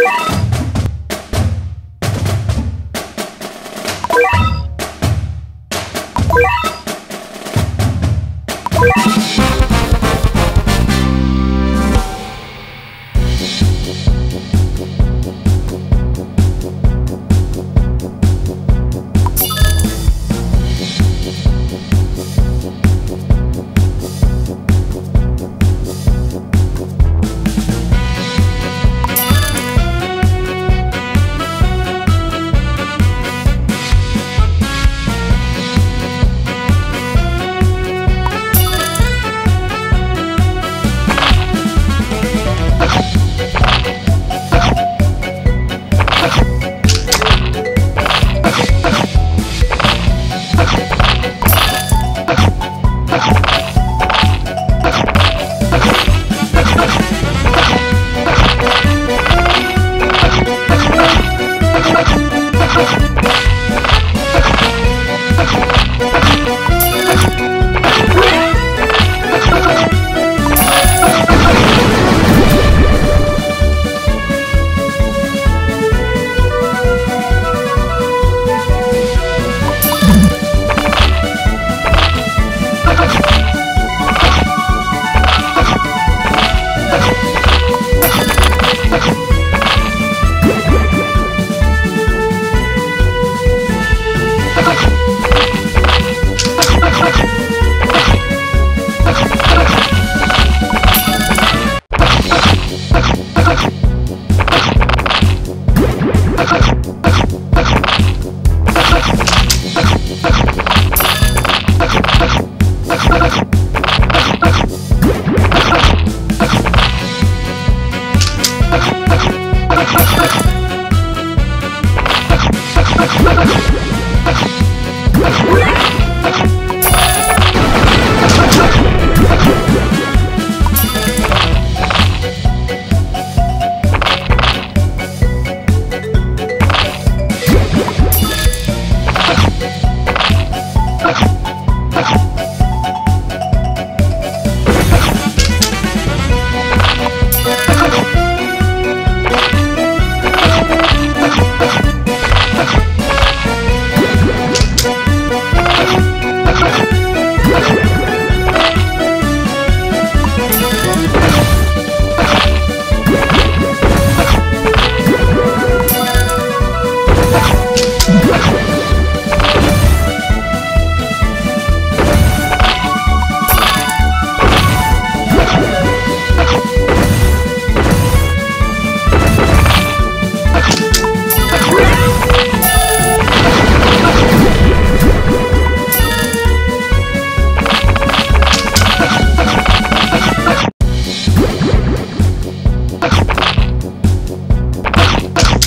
you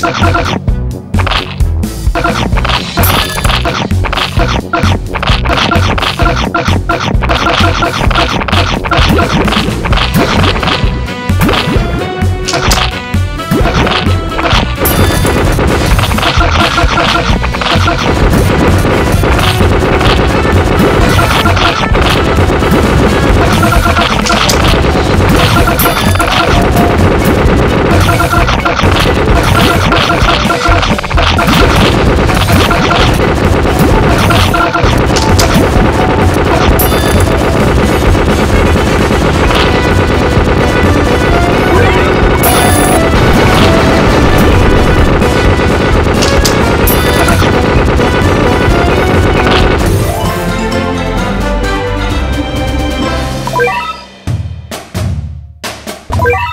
Thank you. you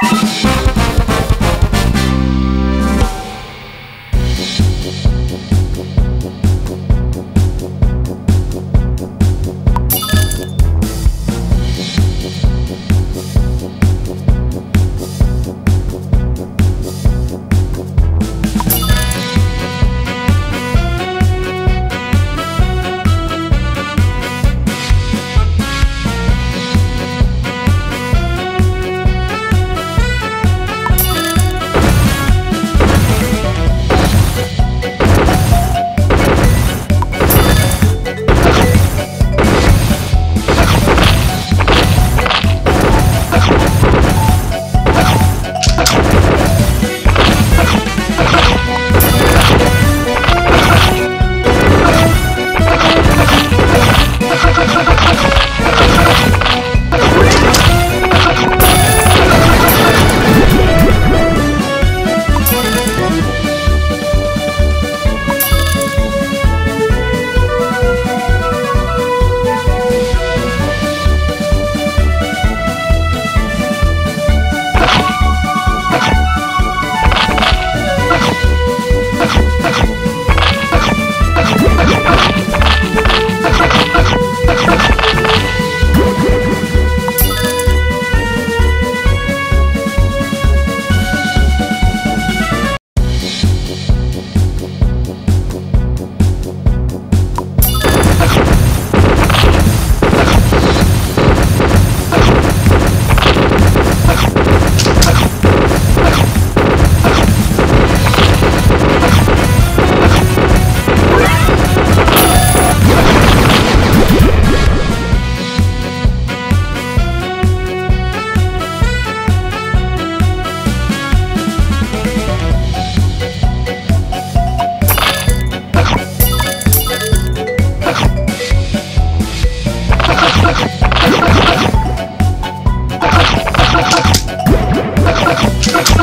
Thank